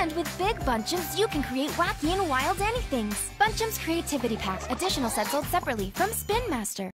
And with Big Bunchems, you can create wacky and wild anythings. Bunchems Creativity Pack. Additional sets sold separately from Spin Master.